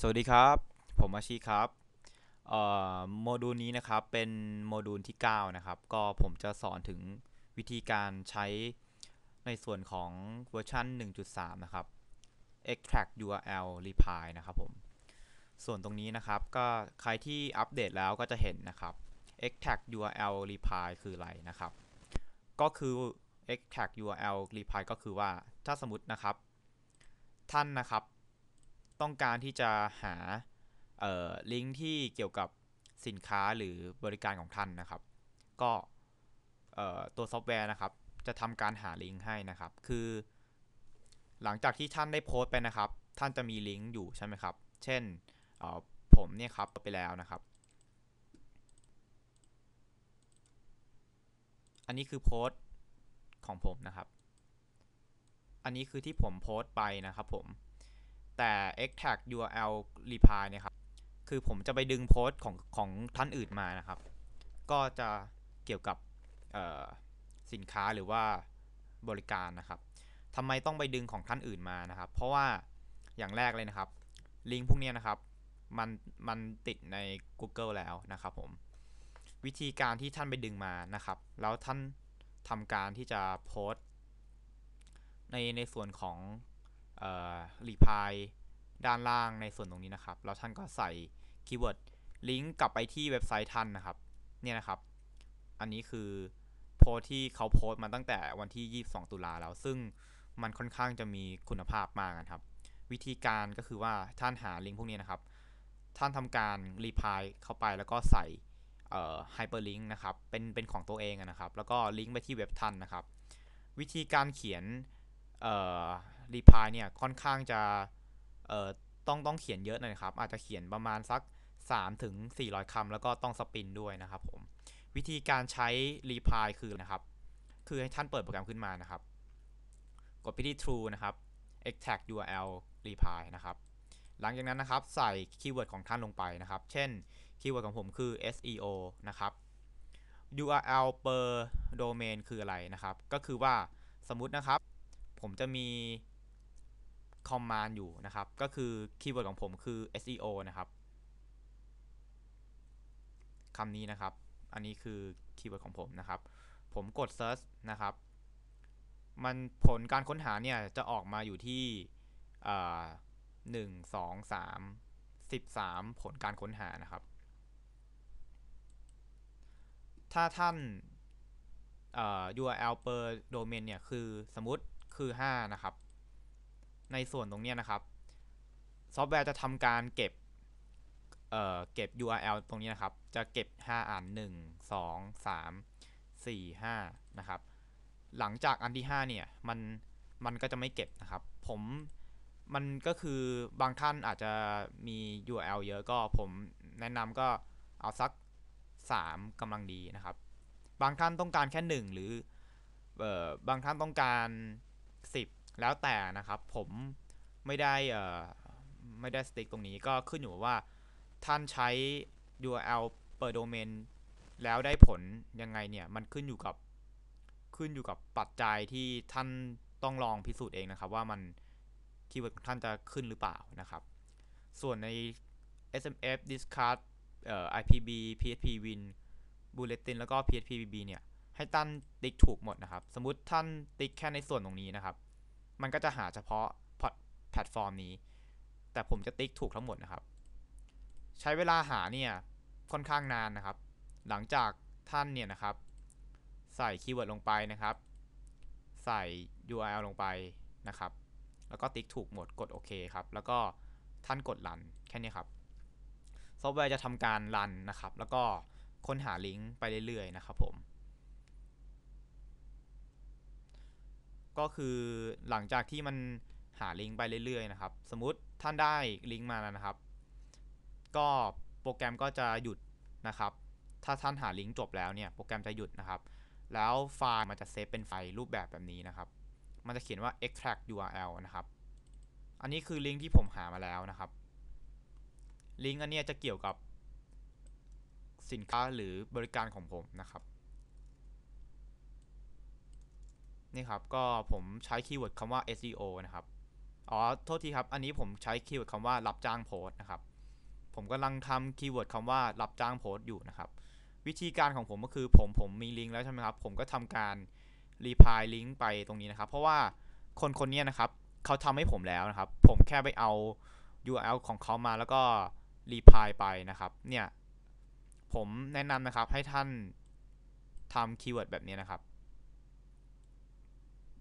สวัสดีครับ ผมอาชีครับอ่อโมดูลนี้นะครับเป็นโมดูลที่ 9 นะครับ ก็ผมจะสอนถึงวิธีการใช้ในส่วนของเวอร์ชัน1.3 นะครับ extract URL reply นะครับผม ส่วนตรงนี้นะครับก็ใครที่อัปเดตแล้วก็จะเห็นนะครับ extract URL reply คืออะไรนะครับ ก็คือ extract URL reply ก็คือว่าถ้าสมมตินะครับ ท่านนะครับ ต้องการที่จะหาลิงก์ที่เกี่ยวกับสินค้าหรือบริการของท่านนะครับ ก็ตัวซอฟต์แวร์นะครับ จะทำการหาลิงก์ให้นะครับ คือ หลังจากที่ท่านได้โพสต์ไปนะครับ ท่านจะมีลิงก์อยู่ใช่ไหมครับ เช่นผมเนี่ยครับไปแล้วนะครับ อันนี้คือโพสต์ของผมนะครับ อันนี้คือที่ผมโพสต์ไปนะครับผม แต่ extract URL reply เนี่ยครับ คือผมจะไปดึงโพสต์ของของท่านอื่นมานะครับ ก็จะเกี่ยวกับสินค้าหรือว่าบริการนะครับทำไมต้องไปดึงของท่านอื่นมานะครับ เพราะว่าอย่างแรกเลยนะครับ ลิงก์พวกนี้นะครับ มันมันติดใน Google แล้วนะครับผม วิธีการที่ท่านไปดึงมานะครับ แล้วท่านทำการที่จะโพสต์ในในส่วนของ reply ด้านล่างในส่วนตรงนี้นะครับ แล้วท่านก็ใส่ keyword ลิงก์กลับไปที่เว็บไซต์ท่านนะครับ เนี่ยนะครับ อันนี้คือโพสต์ที่เขาโพสต์มาตั้งแต่วันที่ 22 ตุลาแล้ว ซึ่งมันค่อนข้างจะมีคุณภาพมากนะครับ วิธีการก็คือว่าท่านหาลิงก์พวกนี้นะครับ ท่านทำการ reply เข้าไปแล้วก็ใส่ hyperlink นะครับ เป็นเป็นของตัวเองนะครับ แล้วก็ลิงก์ไปที่เว็บท่านนะครับ วิธีการเขียน reply เนี่ยค่อนข้างจะเอ่อต้องต้องเขียนเยอะหน่อยครับ อาจจะเขียนประมาณสัก 3 ถึง 400 คำ แล้วก็ต้อง spin ด้วยนะครับผม วิธีการใช้ reply คือนะครับ คือให้ท่านเปิดโปรแกรมขึ้นมานะครับ กดไปที่ tool นะครับ extract URL reply นะครับ หลังจากนั้นนะครับ ใส่คีย์เวิร์ดของท่านลงไปนะครับ เช่นคีย์เวิร์ดของผมคือ SEO นะครับ URL per domain คืออะไรนะครับ ก็คือว่าสมมุตินะครับ ผมจะมี command อยู่นะครับ ก็คือคีย์เวิร์ดของผมคือ SEO นะครับคำนี้นะครับ อันนี้คือคีย์เวิร์ดของผมนะครับ ผมกด search นะครับ มันผลการค้นหาเนี่ยจะออกมาอยู่ที่หนึ่งสองสามสิบสามผลการค้นหานะครับ ถ้าท่าน URL per domain เนี่ยคือสมมติคือ 5 นะครับ ในส่วนตรงนี้นะครับ ซอฟต์แวร์จะทำการเก็บเอ่อเก็บ URL ตรงนี้นะครับ จะเก็บ 5 อัน 1 2 3 4 5 นะครับ หลังจากอันที่ 5 เนี่ย มัน มันก็จะไม่เก็บนะครับ ผม มันก็คือบางท่านอาจจะมี URL เยอะก็ผมแนะนำก็เอาสัก 3กำลังดีนะครับ บางท่านต้องการแค่ 1 หรือ เอ่อ บางท่านต้องการ 10 แล้วแต่นะครับผมไม่ได้เอ่อไม่ได้สติ๊กตรงนี้ก็ขึ้นอยู่ว่าท่านใช้ URL เปิดโดเมนแล้วได้ผลยังไงเนี่ย มันขึ้นอยู่กับขึ้นอยู่กับปัจจัยที่ท่านต้องลองพิสูจน์เองนะครับ ว่ามันคีย์เวิร์ดของท่านจะขึ้นหรือเปล่านะครับ ส่วนใน SMF Discuz เอ่อ IPB PHPWind vBulletin แล้วก็ phpBB เนี่ย ให้ท่านติ๊กถูกหมดนะครับ สมมุติท่านติ๊กแค่ในส่วนตรงนี้นะครับ มันก็จะหาเฉพาะแพลตฟอร์มนี้ แต่ผมจะติ๊กถูกทั้งหมดนะครับ ใช้เวลาหาเนี่ยค่อนข้างนานนะครับ หลังจากท่านเนี่ยนะครับ ใส่คีย์เวิร์ดลงไปนะครับ ใส่ URL ลงไปนะครับ แล้วก็ติ๊กถูกหมดกดโอเคครับ แล้วก็ท่านกดรันแค่นี้ครับ ซอฟต์แวร์จะทำการรันนะครับ แล้วก็ค้นหาลิงก์ไปเรื่อยๆนะครับผม ก็คือหลังจากที่มันหาลิงก์ไปเรื่อยๆนะครับ สมมติท่านได้ลิงก์มาแล้วนะครับ ก็โปรแกรมก็จะหยุดนะครับ ถ้าท่านหาลิงก์จบแล้วเนี่ยโปรแกรมจะหยุดนะครับ แล้วไฟล์มันจะเซฟเป็นไฟล์รูปแบบแบบนี้นะครับ มันจะเขียนว่า extract URL นะครับ อันนี้คือลิงก์ที่ผมหามาแล้วนะครับ ลิงก์อันนี้จะเกี่ยวกับสินค้าหรือบริการของผมนะครับ นี่ครับ ก็ผมใช้คีย์เวิร์ดคำว่า SEO นะครับ อ๋อ โทษทีครับ อันนี้ผมใช้คีย์เวิร์ดคำว่ารับจ้างโพสต์นะครับ ผมกำลังทำคีย์เวิร์ดคำว่ารับจ้างโพสต์อยู่นะครับ วิธีการของผมก็คือผมผมมีลิงก์แล้วใช่ไหมครับ ผมก็ทำการ reply ลิงก์ไปตรงนี้นะครับ เพราะว่าคนคนนี้นะครับเขาทำให้ผมแล้วนะครับ ผมแค่ไปเอา URL ของเขามาแล้วก็ reply ไปนะครับ เนี่ย ผมแนะนำนะครับให้ท่านทำคีย์เวิร์ดแบบนี้นะครับ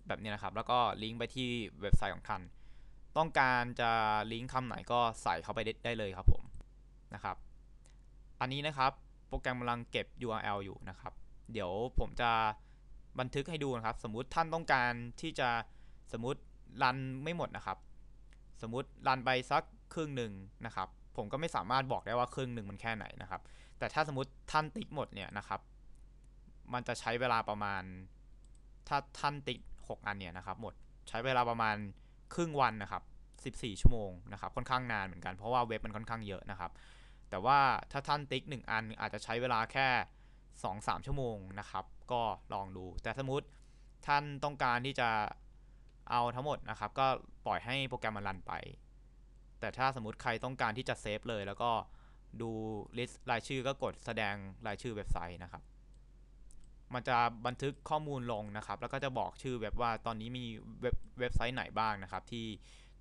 แบบนี้นะครับ แล้วก็ลิงก์ไปที่เว็บไซต์ของท่าน ต้องการจะลิงก์คำไหนก็ใส่เข้าไปได้เลยครับผมนะครับ อันนี้นะครับโปรแกรมกำลังเก็บ URL อยู่นะครับ เดี๋ยวผมจะบันทึกให้ดูนะครับ สมมุติท่านต้องการที่จะสมมติรันไม่หมดนะครับ สมมติรันไปสักครึ่งหนึ่งนะครับ ผมก็ไม่สามารถบอกได้ว่าครึ่งหนึ่งมันแค่ไหนนะครับ แต่ถ้าสมมติท่านติ๊กหมดเนี่ยนะครับ มันจะใช้เวลาประมาณ ถ้าท่านติ๊ก 6 อันเนี่ยนะครับหมดใช้เวลาประมาณครึ่งวันนะครับ14 ชั่วโมงนะครับค่อนข้างนานเหมือนกันเพราะว่าเว็บมันค่อนข้างเยอะนะครับ แต่ว่าถ้าท่านติ๊ก 1 อันอาจจะใช้เวลาแค่ 2-3 ชั่วโมงนะครับก็ลองดู แต่สมมติท่านต้องการที่จะเอาทั้งหมดนะครับ ก็ปล่อยให้โปรแกรมมันรันไป แต่ถ้าสมมติใครต้องการที่จะเซฟเลย แล้วก็ดูลิสต์รายชื่อก็กดแสดงรายชื่อเว็บไซต์นะครับ มันจะบันทึกข้อมูลลงนะครับ แล้วก็จะบอกชื่อเว็บว่าตอนนี้มีเว็บเว็บไซต์ไหนบ้างนะครับ ที่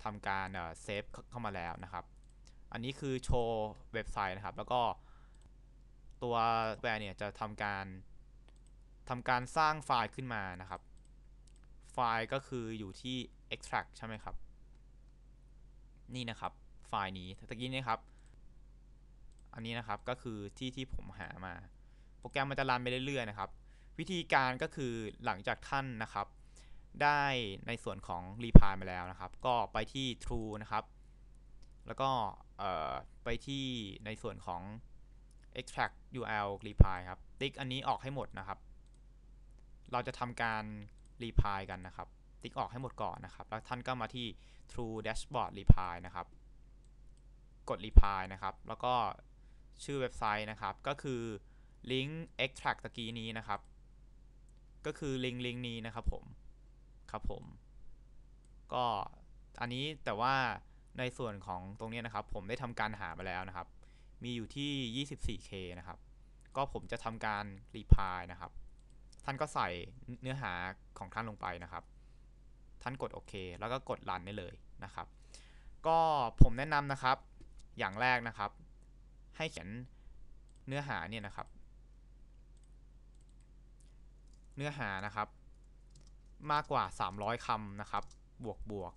ทำการเซฟเข้ามาแล้วนะครับ อันนี้คือโชว์เว็บไซต์นะครับ แล้วก็ตัวแวร์เนี่ยจะทำการทำการสร้างไฟล์ขึ้นมานะครับ ไฟล์ก็คืออยู่ที่ extract ใช่ไหมครับ นี่นะครับ ไฟล์นี้ตะกี้นี้ครับ อันนี้นะครับก็คือที่ที่ผมหามา โปรแกรมมันจะรันไปเรื่อยๆนะครับ วิธีการก็คือหลังจากท่านนะครับ ได้ในส่วนของ reply มาแล้วนะครับ ก็ไปที่ true นะครับ แล้วก็ไปที่ในส่วนของ extract URL reply ครับ ติ๊กอันนี้ออกให้หมดนะครับ เราจะทำการ reply กันนะครับ ติ๊กออกให้หมดก่อนนะครับ แล้วท่านก็มาที่ true dashboard reply นะครับ กด reply นะครับ แล้วก็ชื่อเว็บไซต์นะครับ ก็คือ link extract ตะกี้นี้นะครับ ก็คือลิงก์ลิงก์นี้นะครับผมครับผม ก็อันนี้แต่ว่าในส่วนของตรงนี้นะครับ ผมได้ทำการหามาแล้วนะครับ มีอยู่ที่ 24K นะครับ ก็ผมจะทำการ reply นะครับ ท่านก็ใส่เนื้อหาของท่านลงไปนะครับ ท่านกดโอเค แล้วก็กดรันได้เลยนะครับ ก็ผมแนะนำนะครับ อย่างแรกนะครับ ให้เขียนเนื้อหาเนี่ยนะครับ เนื้อหานะครับ มากกว่า 300คำนะครับ บวกบวก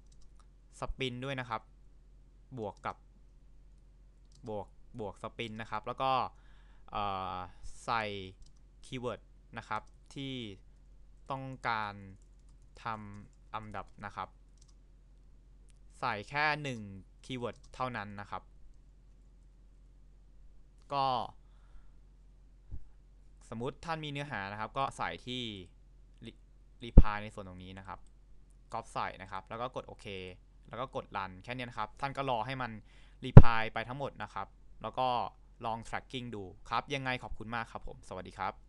spin ด้วยนะครับ บวกกับบวกบวก spin นะครับ แล้วก็ใส่คีย์เวิร์ดนะครับ ที่ต้องการทำอันดับนะครับ ใส่แค่ 1 คีย์เวิร์ดเท่านั้นนะครับ ก็ สมมติท่านมีเนื้อหานะครับ ก็ใส่ที่รีพายในส่วนตรงนี้นะครับก๊อปใส่นะครับ แล้วก็กดโอเค แล้วก็กดรันแค่นี้นะครับ ท่านก็รอให้มันรีพายไปทั้งหมดนะครับ แล้วก็ลอง tracking ดูครับ ยังไงขอบคุณมากครับผม สวัสดีครับ